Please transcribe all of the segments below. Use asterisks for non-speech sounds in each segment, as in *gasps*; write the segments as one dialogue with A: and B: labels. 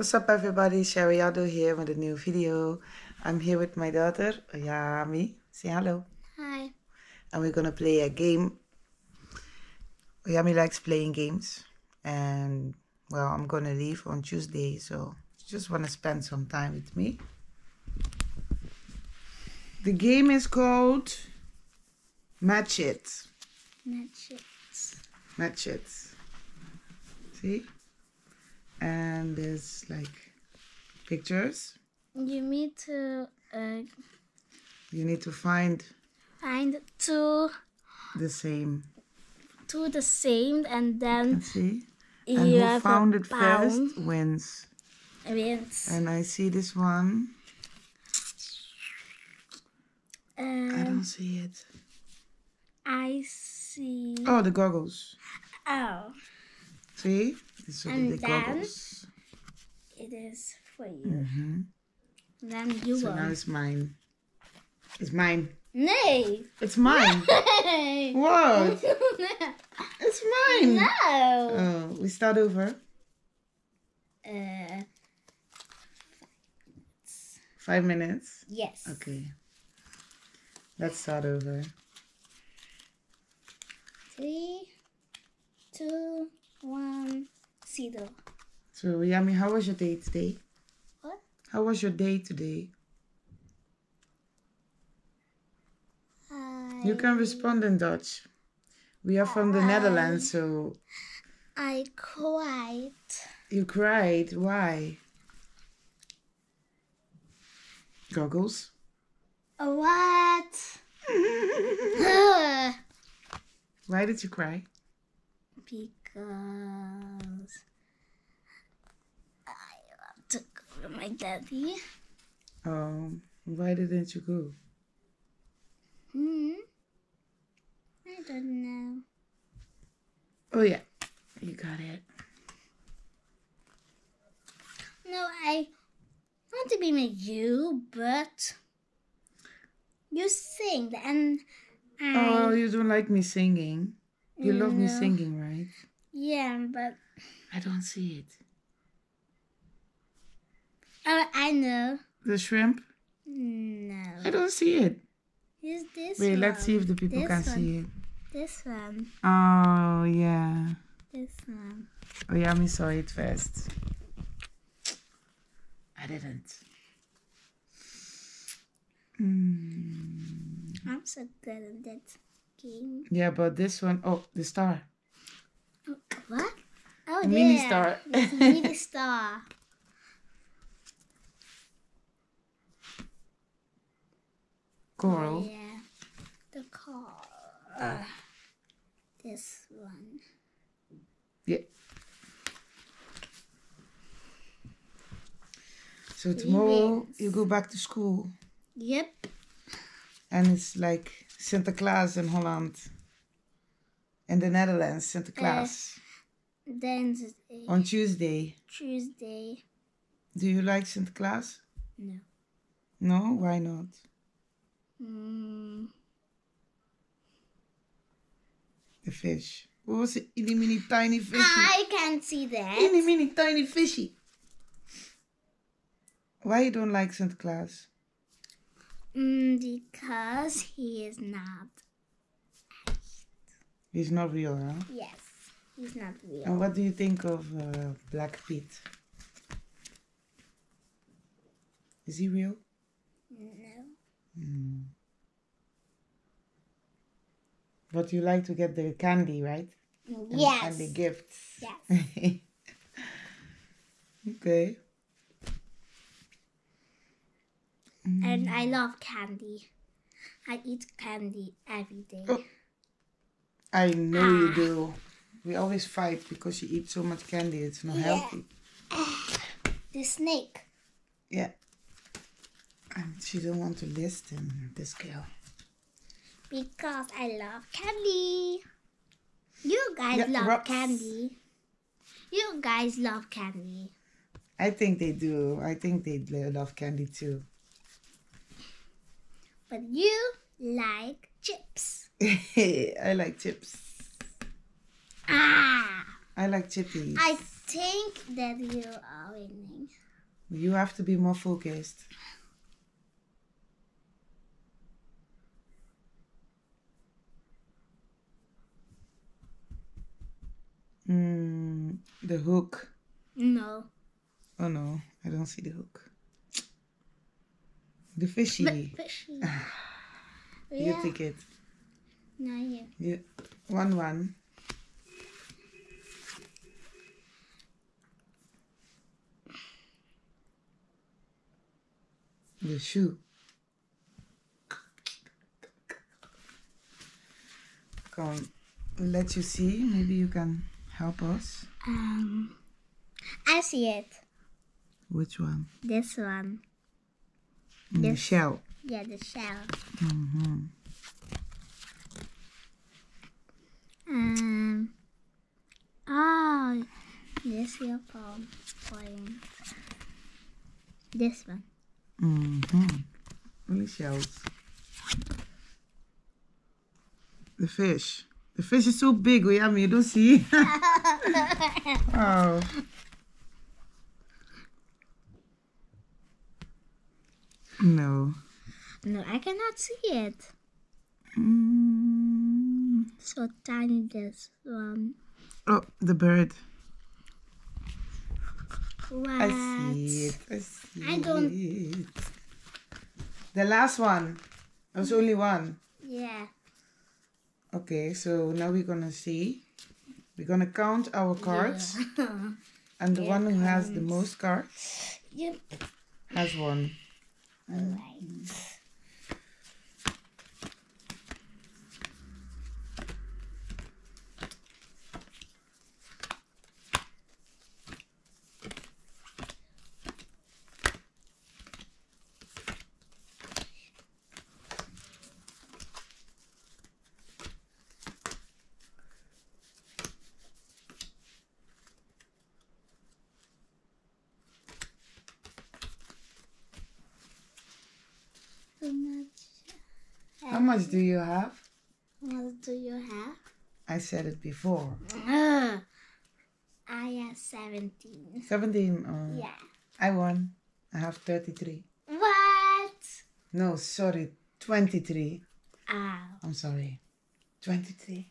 A: What's up everybody, Cheri Addo here with a new video. I'm here with my daughter, Yami. Say hello.
B: Hi.
A: And we're gonna play a game. Yami likes playing games. And well, I'm gonna leave on Tuesday, so just wanna spend some time with me. The game is called Match It.
B: Match it.
A: Match It. See? And there's like pictures.
B: You need to uh,
A: You need to find
B: find two
A: the same.
B: two the same, and then
A: Let's see.
B: you
A: And who found it first wins.
B: Wins.
A: And I see this one. I
B: Um,
A: don't see it.
B: I see.
A: Oh, the goggles.
B: Oh,
A: See? These are
B: And
A: the
B: then-
A: goggles.
B: It is for you.
A: Mm -hmm.
B: Then you
A: So now it's mine. It's mine.
B: Nay.
A: It's mine. *laughs* what? *laughs* It's mine.
B: no.
A: Oh, we start over.
B: Uh,
A: Five minutes.
B: yes.
A: Okay. Let's start over.
B: Three, two, one, zero.
A: So, Yami, how was your day today?
B: What?
A: How was your day today? You can respond in Dutch. We are from the Netherlands, so
B: I cried.
A: you cried. Why? Goggles.
B: What? *laughs*
A: Why did you cry?
B: because I want to go with my daddy.
A: Um, why didn't you go?
B: Hmm. I don't know.
A: Oh yeah, you got it.
B: No, I want to be with you, but you sing and I
A: Oh, you don't like me singing. You love me singing, right?
B: yeah, but
A: I don't see it.
B: oh, I know.
A: The shrimp?
B: No,
A: I don't see it.
B: is this
A: Wait,
B: one?
A: let's see if the people
B: This
A: can
B: one.
A: see it.
B: This one,
A: Oh yeah.
B: this one.
A: Oh yeah, me saw it first. I didn't. Mm.
B: I'm so good at that game.
A: Yeah, but this one, oh, the star.
B: What? Oh,
A: A mini star.
B: It's a mini star. *laughs*
A: Coral.
B: Yeah, the car. Uh, this one.
A: Yeah. So tomorrow you go back to school
B: Yep.
A: and it's like Sinterklaas in Holland. In the Netherlands, Sinterklaas.
B: Then it's a
A: On Tuesday.
B: Tuesday.
A: Do you like Sinterklaas?
B: No.
A: No? Why not?
B: Mm,
A: The fish. What was it? Itty mini tiny fishy.
B: I can't see
A: Itty
B: that.
A: mini tiny fishy. Why you don't like Sinterklaas?
B: Mm, because he is not.
A: He's not real, huh?
B: Yes, he's not real.
A: And what do you think of uh, Black Pete? Is he real?
B: No.
A: Hmm. But you like to get the candy, right? And,
B: Yes.
A: And the gifts.
B: Yes. *laughs*
A: okay.
B: And hmm. I love candy. I eat candy every day.
A: Oh. I know you ah. do. We always fight because you eat so much candy. It's not
B: Yeah.
A: healthy.
B: Ah, the snake.
A: Yeah. *clears throat* She don't want to listen, this girl.
B: Because I love candy. You guys
A: Yeah,
B: love candy. You guys love candy.
A: I think they do. I think they love candy too.
B: But you like chips. *laughs*
A: I like chips.
B: Ah!
A: I like chippies.
B: I think that you are winning.
A: You have to be more focused. Mm, the hook.
B: No.
A: Oh no, I don't see the hook. The fishy.
B: But fishy.
A: You
B: yeah.
A: take it.
B: No, you.
A: You, one one. The shoe. Come let you see. Maybe you can help us.
B: Um, I see it.
A: Which one?
B: This one.
A: Mm, The shell.
B: Yeah, the shell.
A: hmm
B: Um. Oh, this your palm point. This one.
A: hmm Only shells. The fish. The fish is so big, Oyami, you don't see? *laughs* oh. No.
B: No, I cannot see it.
A: Mm.
B: So tiny this one.
A: Oh, the bird.
B: What?
A: I see it. I see
B: I don't-
A: it. The last one. There's only one.
B: Yeah.
A: Okay, so now we're gonna see. We're gonna count our cards, and the
B: Yeah,
A: one who has the most cards
B: Yep.
A: has.
B: How much?
A: How much do you have?
B: How much do you have?
A: I said it before.
B: Uh, I have 17.
A: 17. Oh,
B: Yeah.
A: I won. I have 33.
B: What?
A: No, sorry, 23.
B: Ow.
A: I'm sorry. 23.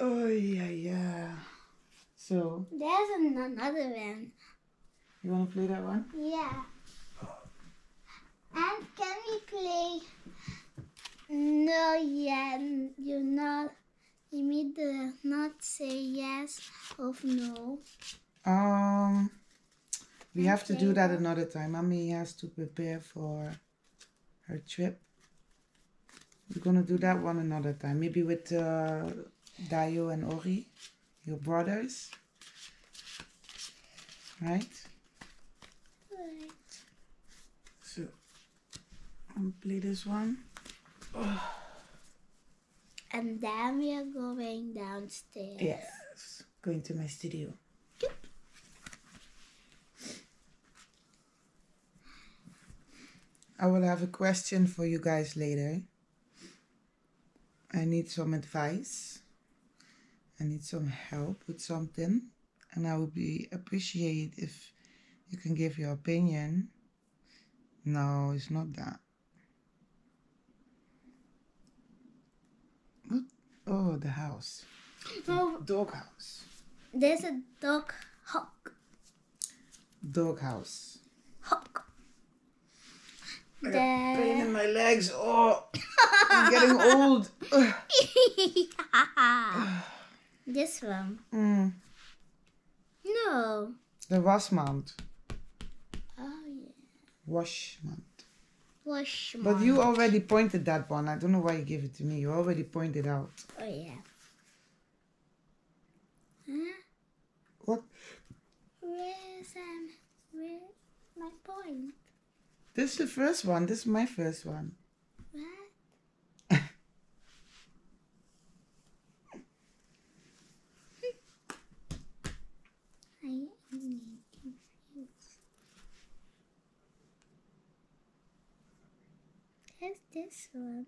A: Oh, yeah, yeah. So,
B: There's an- another one.
A: You want to play that one?
B: Yeah. And can we play? No, yeah, you're not. You need to not say yes or no.
A: Um, we have to do that another time. Mommy has to prepare for her trip. We're gonna do that one another time. Maybe with uh, Dayo and Ori, your brothers. Right? So, I'll play this one.
B: And then we are going downstairs.
A: Yes. Going to my studio. I will have a question for you guys later. I need some advice. I need some help with something. And I would be appreciate if you can give your opinion. No, it's not that. What? Oh, the house.
B: Oh,
A: Doghouse.
B: there's a dog hawk.
A: Doghouse.
B: Hawk.
A: Pain
B: The...
A: in my legs. Oh, *laughs* I'm getting old.
B: This one.
A: Mm.
B: No.
A: The
B: yeah.
A: Wash mount.
B: Wash
A: But you already pointed that one. I don't know why you gave it to me. You already pointed out.
B: Oh yeah. Huh?
A: What?
B: Where's um? Where's my point?
A: This is the first one. This is my first one.
B: What? I am confused. There's this one.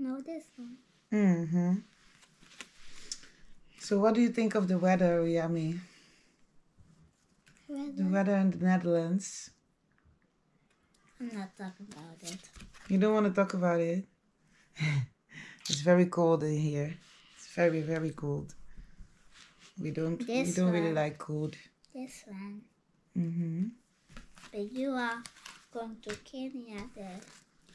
B: No, this one.
A: Mm-hmm. So what do you think of the weather, Yami? The weather in the Netherlands.
B: I'm not talking about it.
A: You don't want to talk about it? *laughs* it's very cold in here. It's very, very cold. We don't we don't really like cold.
B: This one.
A: Mm-hmm.
B: But you are going to Kenya there.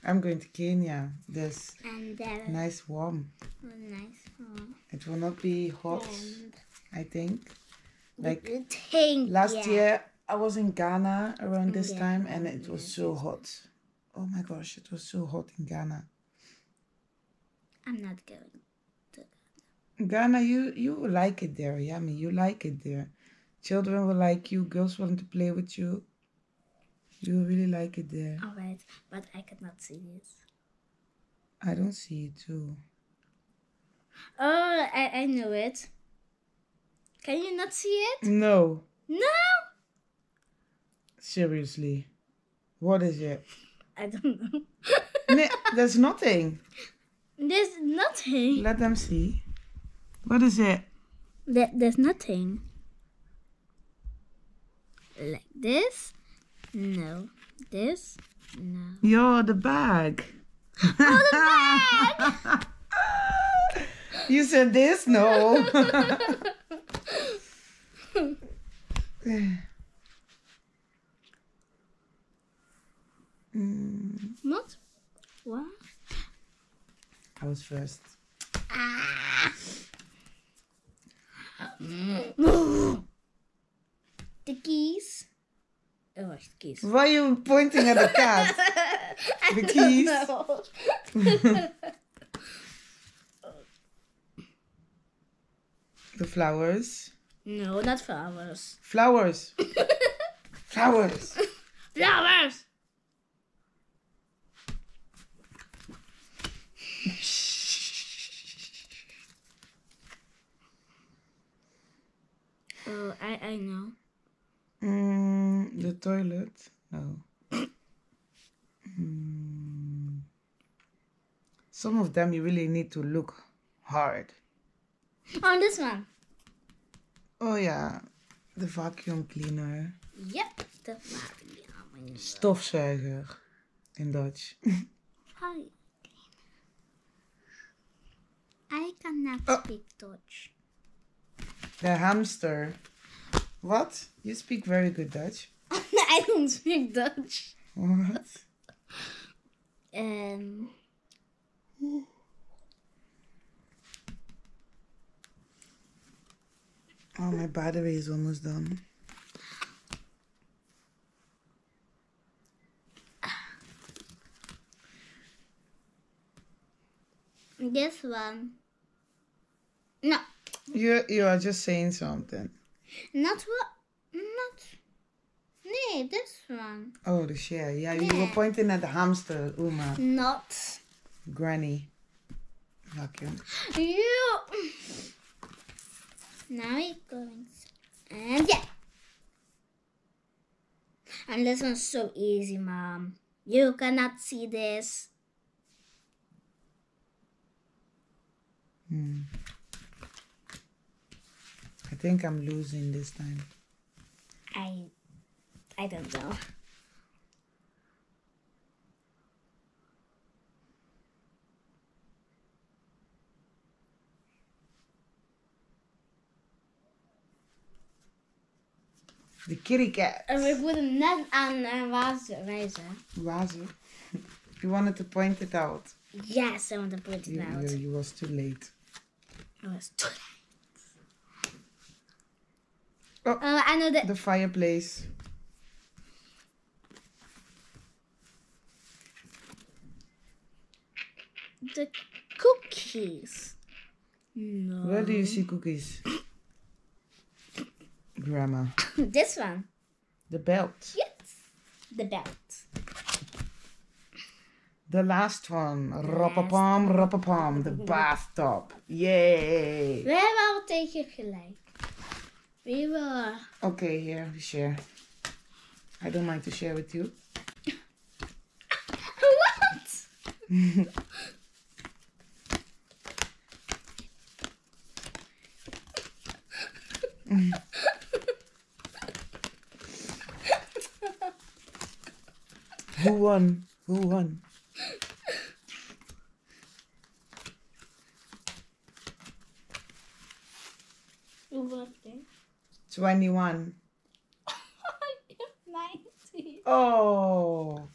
A: I'm going to Kenya. There's
B: And there
A: nice warm.
B: nice one.
A: It will not be hot,
B: And
A: I think. Like
B: think
A: last
B: yeah.
A: year I was in Ghana around this
B: Yeah,
A: time and it was so hot. Oh my gosh, it was so hot in Ghana.
B: I'm not going.
A: To Ghana, Ghana, you you like it there, Yummy. You like it there. Children will like you. Girls want to play with you. You really like it there.
B: Alright, but I cannot see this.
A: I don't see it too.
B: Oh, I, I know it. Can you not see it?
A: No,
B: No!
A: seriously. What is it?
B: I don't know. *laughs*
A: There's nothing.
B: There's nothing.
A: Let them see. What is it?
B: There, there's nothing. Like this? No. This? No.
A: You're the bag.
B: Oh, the bag! *laughs*
A: you said this? No. Mm, *laughs*
B: What? What?
A: I was first. Ah. *gasps*
B: The keys. Oh, wacht, keys.
A: Why are you pointing at the cat? *laughs* The keys. *laughs* The flowers.
B: No, not flowers.
A: Flowers. *laughs* flowers.
B: Flowers! Oh, I, I know.
A: Mm, the toilet. No. Mm. Some of them you really need to look hard.
B: On this one.
A: Oh yeah, the vacuum cleaner.
B: Yep, the Mario.
A: Stofzuiger in Dutch. *laughs*
B: Hi. I cannot
A: Oh.
B: speak Dutch.
A: The hamster. What? You speak very good Dutch. *laughs*
B: I don't speak Dutch.
A: What?
B: Um,
A: Oh, my battery is almost done.
B: this one. No,
A: You you are just saying something.
B: Not what? Not. Nee, this one.
A: Oh, the share. Yeah, you were pointing at the hamster, Uma,
B: Not.
A: granny. Vacuum.
B: You. Now we're going. And yeah. And this one's so easy, mom. You cannot see this.
A: Hmm. I think I'm losing this time.
B: I. I don't know.
A: The kitty cat.
B: En we moeten net aan uh, water wijzen.
A: You wanted to point it out.
B: Yes, I want to put it
A: You,
B: out.
A: you, you was too late.
B: I was too late.
A: Oh.
B: Uh, I know that.
A: The fireplace.
B: The cookies. No.
A: Where do you see cookies? Grandma. *laughs*
B: this one.
A: The belt.
B: Yes. The belt.
A: The last one. Rappapam, rappapam. The bathtub. Yay.
B: We hebben al tegen gelijk. We will.
A: Okay, here, we share. I don't mind to share with you. *laughs*
B: what? *laughs*
A: Who won? Who won? 21. *laughs*
B: Nineteen.
A: Oh,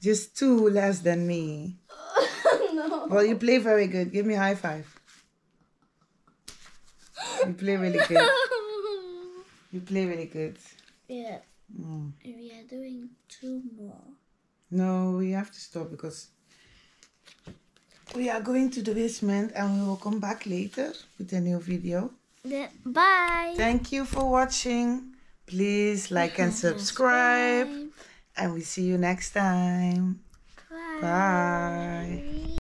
A: just two less than me. *laughs*
B: no.
A: Well, you play very good. Give me a high five. You play really good. *laughs* You play really good.
B: yeah,
A: Mm.
B: we are doing two more.
A: No, we have to stop because we are going to the basement and we will come back later with a new video.
B: Bye.
A: Thank you for watching. Please like and *laughs* subscribe. And we see you next time.
B: Bye.
A: Bye.